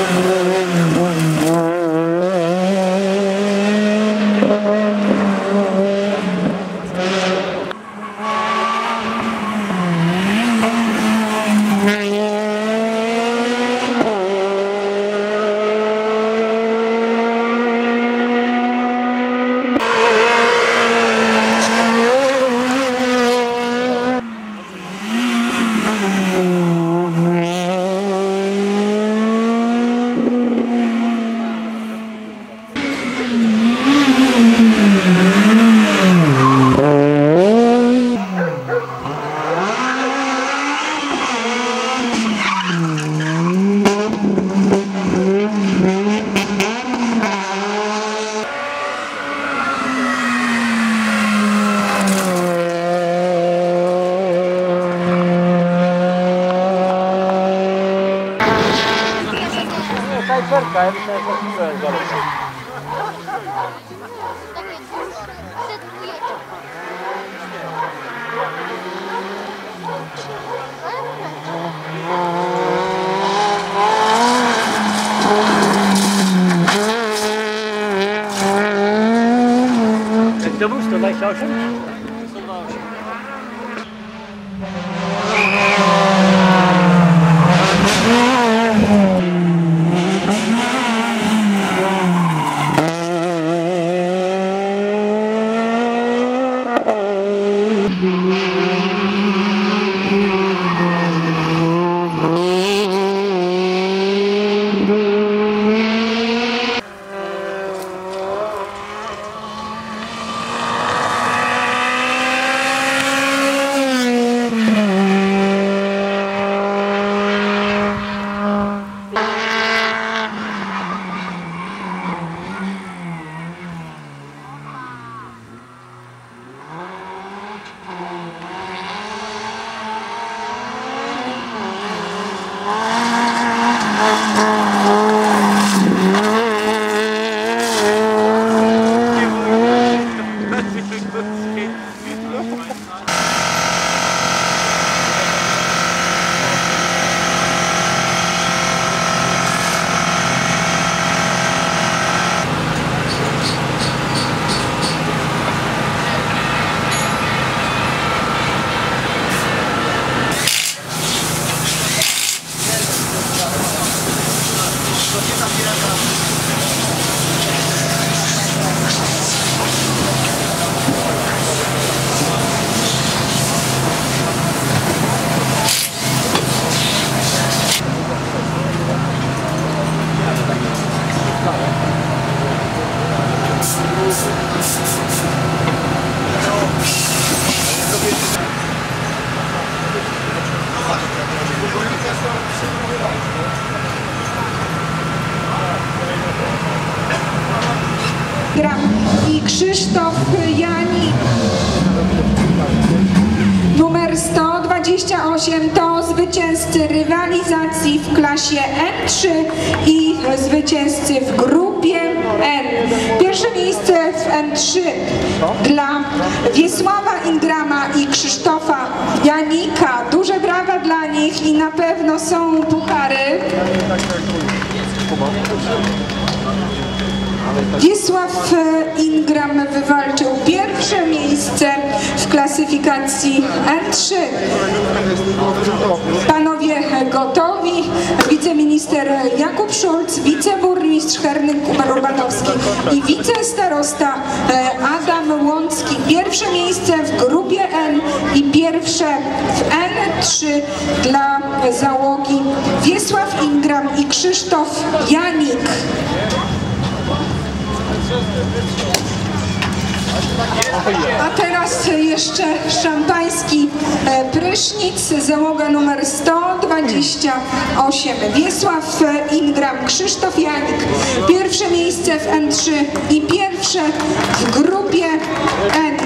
Amen. Snajperka, jedna snajperka. Doubles to Lake Ocean? tudo. Gram i Krzysztof Janik. Numer 128 to zwycięzcy rywalizacji w klasie N3 i zwycięzcy w grupie N. Pierwsze miejsce w N3 dla Wiesława Ingrama i Krzysztofa Janika. Duże brawa dla nich i na pewno są puchary. Wiesław e, Ingram wywalczył pierwsze miejsce w klasyfikacji N3. Panowie gotowi. Wiceminister Jakub Szulc, wiceburmistrz Hernyk Rubanowski i wicestarosta e, Adam Łącki. Pierwsze miejsce w grupie N i pierwsze w N3 dla załogi Wiesław Ingram i Krzysztof Janik. A teraz jeszcze szampański e, prysznic, załoga numer 128. Wiesław, e, Ingram, Krzysztof Janik. Pierwsze miejsce w N3 i pierwsze w grupie N.